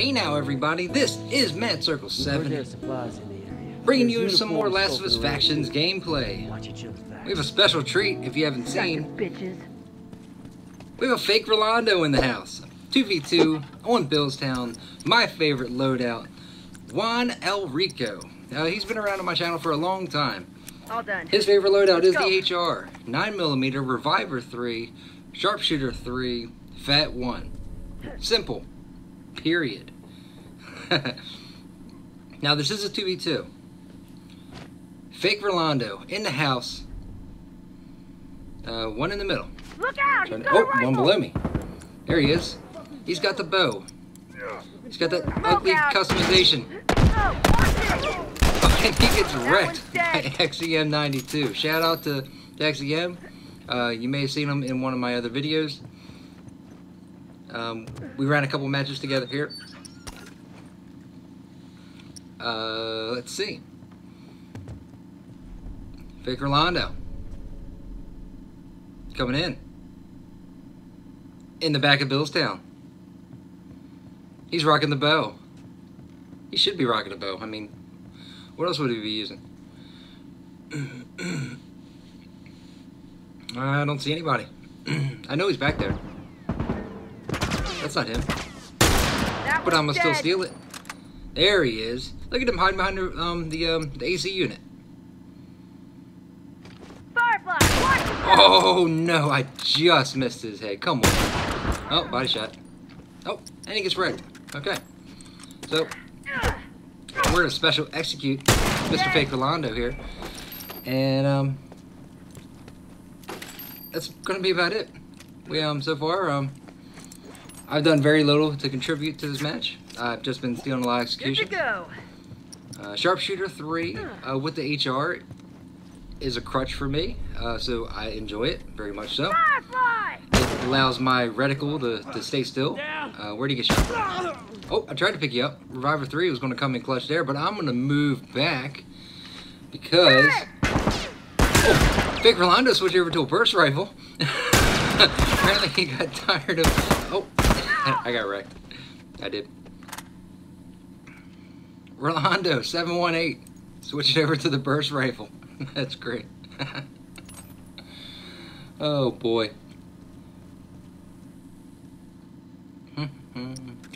Hey now, everybody, this is Mad Circle 7, there supplies in the area? bringing you some more Last of Us. Factions gameplay. Watch each other's backs. We have a special treat if you haven't seen. bitches. We have a fake Rolando in the house. 2v2 on Bill's Town, my favorite loadout, Juan El Rico. Now, he's been around on my channel for a long time. All done. His favorite loadout is Go. the HR, 9mm, Reviver 3, Sharpshooter 3, Fat 1. Simple. Period. now, this is a 2v2. Fake Rolando in the house. Uh, one in the middle. Look out! Trying He's to- got a oh, one below me. There he is. He's got the bow. He's got that ugly out. customization. Oh, and he gets wrecked by dead. XEM92. Shout out to, to XEM. Uh, you may have seen him in one of my other videos. Um, we ran a couple matches together here. Uh, let's see. Fake Rolando. Coming in. In the back of Bill's Town. He's rocking the bow. He should be rocking a bow. I mean, what else would he be using? I don't see anybody. I know he's back there. That's not him. That But I'm gonna still steal it. There he is. Look at him hiding behind the, um, the, um, the AC unit. Firefly. Oh no, I just missed his head. Come on. Oh, body shot. Oh, and he gets wrecked. Okay. So, we're gonna special execute Mr. Fake Rolando here. And, um, that's gonna be about it. We, um, so far, um, I've done very little to contribute to this match. I've just been stealing a lot of Good to go. Uh, Sharpshooter 3 uh, with the HR is a crutch for me, uh, so I enjoy it very much so. Firefly. It allows my reticle to, to stay still. Uh, where'd he get shot? Oh, I tried to pick you up. Reviver 3 was going to come in clutch there, but I'm going to move back because... Oh, Fake Rolando switched over to a burst rifle. Apparently he got tired of... Oh, I got wrecked. I did. Rolando 718 switched over to the burst rifle. That's great. oh boy. All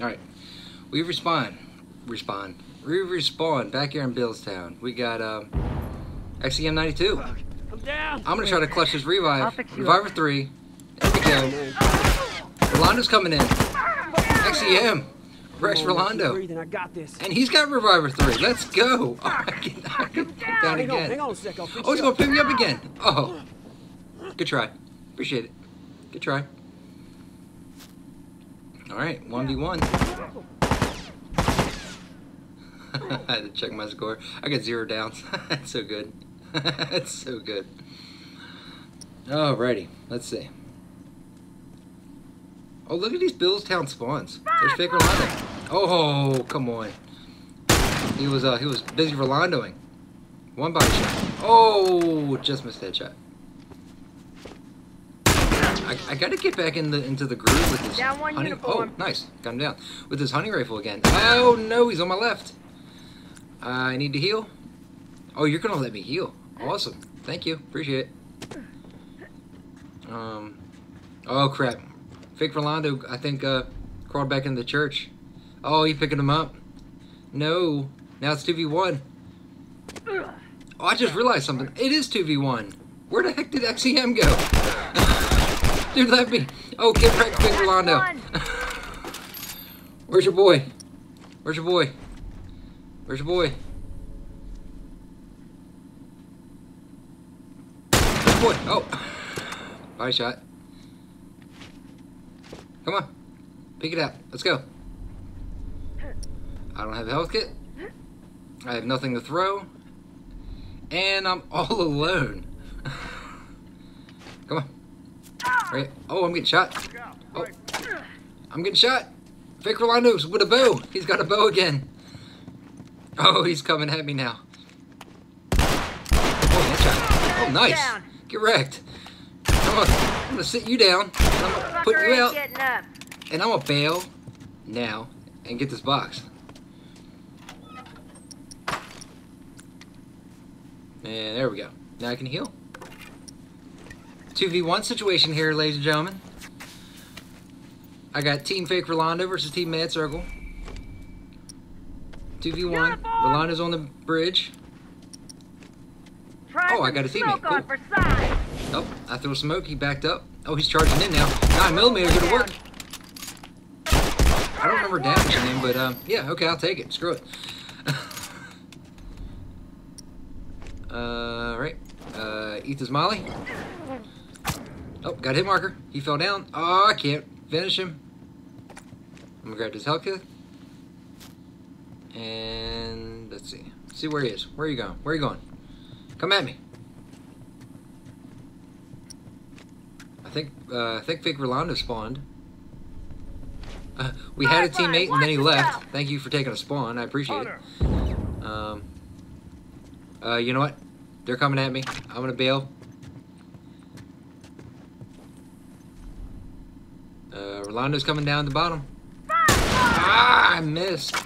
right, we respond. Respond. we respawn back here in Bill's Town. We got um, XEM 92. I'm down. I'm gonna try to clutch this revive. Reviver three. There we go. Rolando's coming in. XEM. Rex on, Rolando. breathing, I got this. And he's got Reviver 3. Let's go. Oh, I can, I can put down Hang hang again. on a sec. Oh, he's going to pick me up again. Oh. Good try. Appreciate it. Good try. All right, 1v1. I had to check my score. I got zero downs. That's so good. That's so good. Alrighty, let's see. Oh, look at these Bill's Town spawns. There's fake Rolando. Oh, come on. He was uh he was busy Rolandoing. One body shot. Oh, just missed headshot. I, I gotta get back in the into the groove with this Down one uniform. Oh, nice. Got him down with his honey rifle again. Oh no, he's on my left. I need to heal. Oh, you're gonna let me heal. Awesome. Thank you. Appreciate it. Um. Oh crap. Fake Rolando, I think, uh, crawled back into the church. Oh, he picking him up. No. Now it's 2v1. Oh, I just realized something. It is 2v1. Where the heck did XEM go? Dude, let me. Oh, get wrecked, Fake Rolando. Where's your boy? Where's your boy? Where's your boy? Where's your boy? Oh. Body shot. Come on. Pick it up. Let's go. I don't have a health kit. I have nothing to throw. And I'm all alone. Come on. Right. Oh, I'm getting shot. Oh. I'm getting shot. Fake Rolando's with a bow. He's got a bow again. Oh, he's coming at me now. Oh. Oh, nice. Get wrecked. Come on. I'm gonna sit you down. I'm put Fucker you ain't out. getting up. And I'm gonna bail now and get this box. And there we go. Now I can heal. 2v1 situation here, ladies and gentlemen. I got Team Fake Rolando versus Team Mad Circle. 2v1. Uniform! Rolando's on the bridge. Try Oh, I got a teammate. Cool. I threw smoke. He backed up. Oh, he's charging in now. 9 millimeter gonna work. I don't remember damaging him, but um, yeah, okay, I'll take it. Screw it. uh, right. Uh, eat this molly. Oh, got hit marker. He fell down. Oh, I can't finish him. I'm gonna grab this health kit. And let's see. See where he is. Where are you going? Where are you going? Come at me. Think uh, I think Fake Rolando spawned. Uh, we had a teammate and then he left. Thank you for taking a spawn. I appreciate it. Um, uh, you know what? They're coming at me. I'm gonna bail. Uh, Rolando's coming down the bottom. Ah, I missed. Look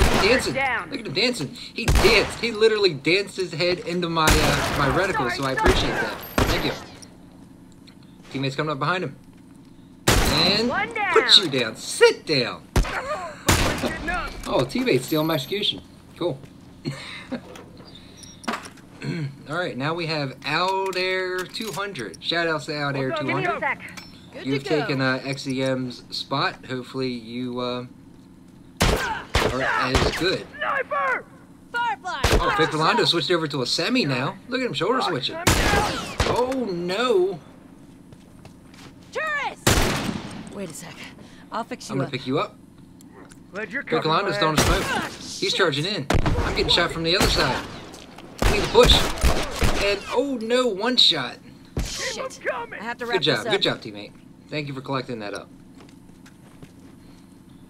at him dancing. Look at him dancing. He danced. He literally danced his head into my uh, my reticle, so I appreciate that. Thank you. Teammates coming up behind him. And One down. put you down. Sit down. Oh, teammates stealing my execution. Cool. All right, now we have Aldair 200. Shout outs to Aldair Hold on, Give me a 200. sec. Good You've to go. taken uh, XEM's spot. Hopefully you uh, are as good. Sniper! Firefly! Oh, Fake Rolando switched over to a semi now. Look at him shoulder switching. Oh no! Tourist! Wait a sec. I'll fix you I'm gonna up. pick you up. Glad you're Fake coming. Rolando's throwing lad. smoke. He's charging in. I'm getting shot from the other side. I need to push. And oh no, one shot. Shit. I'm coming. I have to wrap Good job, this up. good job, teammate. Thank you for collecting that up.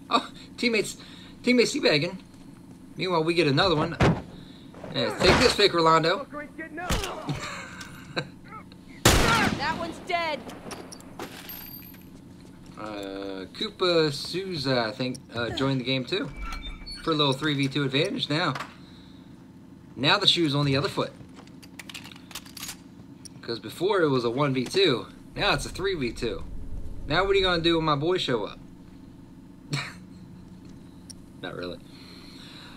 Oh, teammates, teammates teabagging. Meanwhile, we get another one. Yeah, take this, fake Rolando. Fucker ain't getting up. That one's dead. Uh, Koopa Souza, I think, uh, joined the game too. For a little 3v2 advantage now. Now the shoe's on the other foot. Because before it was a 1v2. Now it's a 3v2. Now what are you going to do when my boys show up? Not really.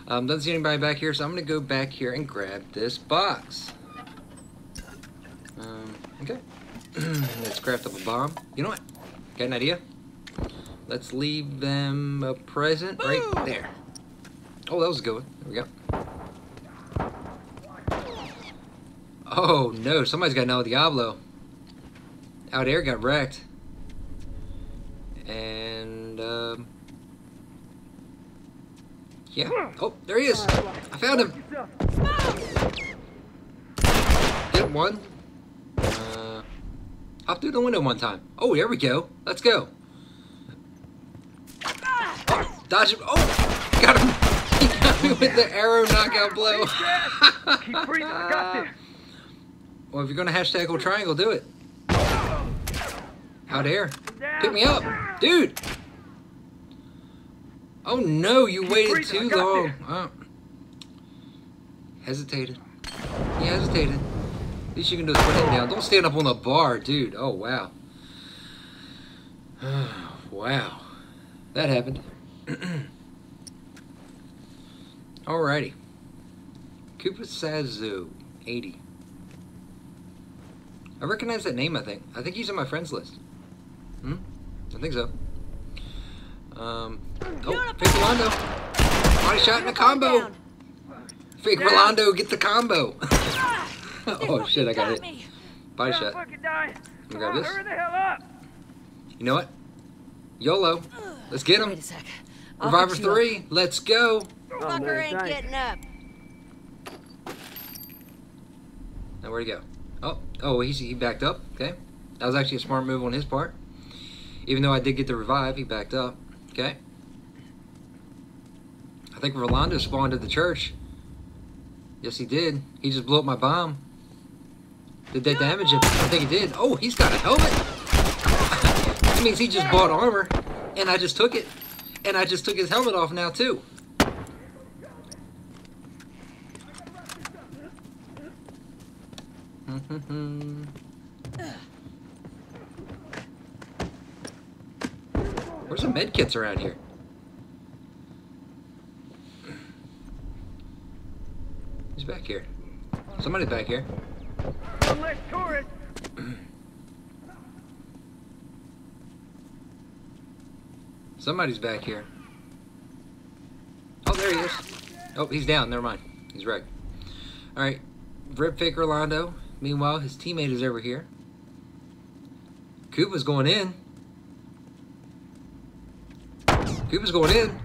Um, doesn't see anybody back here, so I'm going to go back here and grab this box. Um, okay. Let's craft up a bomb. You know what? Got an idea? Let's leave them a present right there. Oh, that was a good one. There we go. Oh no, somebody's got no Diablo. Aldair got wrecked. And um Yeah. Oh, there he is. I found him. Get one. Uh hop through the window one time. Oh, there we go. Let's go. Dodge him. Oh, got him. He got me with the arrow knockout blow. Keep breathing. I got this. Well, if you're gonna hashtag or triangle, do it. Air. Down. Pick me up, dude. Oh no, you waited too long. Oh. Hesitated. He hesitated. At Least you can do is put him down. Don't stand up on the bar, dude. Oh wow. wow. That happened. Alrighty. Koopa Sazu, 80. I recognize that name, I think. I think he's on my friends list. Hmm? I think so. Um, oh, fake Rolando. Body shot in a combo. Fake. Rolando, get the combo. Oh shit, I got it. Body I'm shot. You got this? The hell up. You know what? YOLO. Let's get Wait him. A sec. Reviver up. 3. Let's go. Oh, Fucker ain't thanks. getting up. Now where'd he go? Oh, oh, he's, he backed up. Okay. That was actually a smart move on his part. Even though I did get the revive, he backed up. Okay. I think Rolando spawned at the church. Yes, he did. He just blew up my bomb. Did that damage him? I think he did. Oh, he's got a helmet. that means he just bought armor, and I just took it. And I just took his helmet off now too. Where's the med kits around here? He's back here? Somebody's back here. One less Somebody's back here. Oh, there he is. Oh, he's down. Never mind. He's wrecked. All right. Rip Fake Rolando. Meanwhile, his teammate is over here. Koopa's going in. Koopa's going in.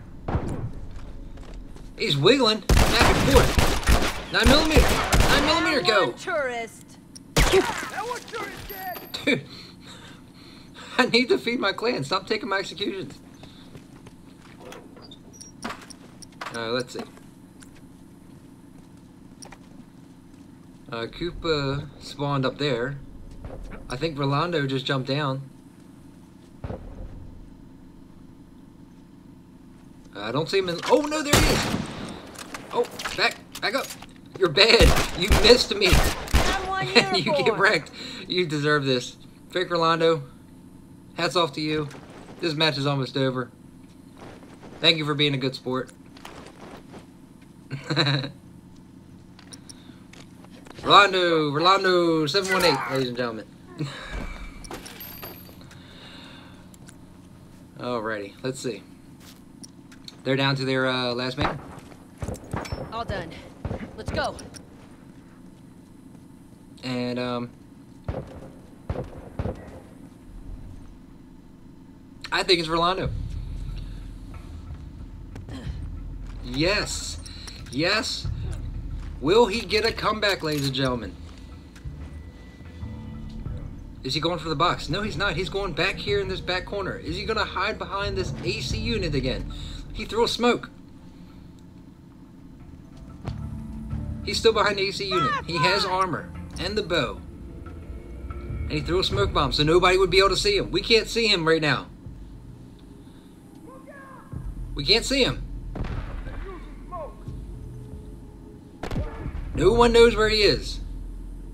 He's wiggling back and forth. Nine millimeter. Nine millimeter. Go. tourist. That one tourist dead. Dude. I need to feed my clan. Stop taking my executions. Uh, let's see. Uh, Koopa spawned up there. I think Rolando just jumped down. I don't see him in. Oh no, there he is! Oh, back, back up! You're bad. You missed me, and you get wrecked. You deserve this. Fake Rolando, hats off to you. This match is almost over. Thank you for being a good sport. Rolando, Rolando, 718, ladies and gentlemen. Alrighty, let's see. They're down to their uh, last man. All done. Let's go. And, um... I think it's Rolando. Yes. Yes. Will he get a comeback, ladies and gentlemen? Is he going for the box? No, he's not. He's going back here in this back corner. Is he going to hide behind this AC unit again? He threw a smoke. He's still behind the AC unit. He has armor and the bow. And he threw a smoke bomb so nobody would be able to see him. We can't see him right now. We can't see him. No one knows where he is.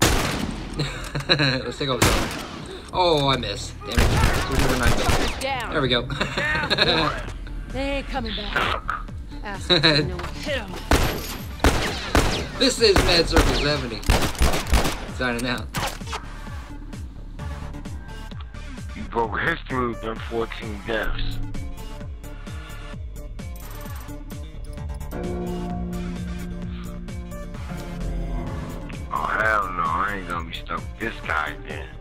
Let's take off his helmet. Oh, I missed. Damn it. Switch over nine mil. Down. There we go. They ain't coming back. Assholes didn't know what hit 'em. this is Mad Circle 70. Signing out. You broke history with them 14 deaths. This guy then.